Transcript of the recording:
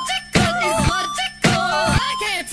logical, it's logical. I can't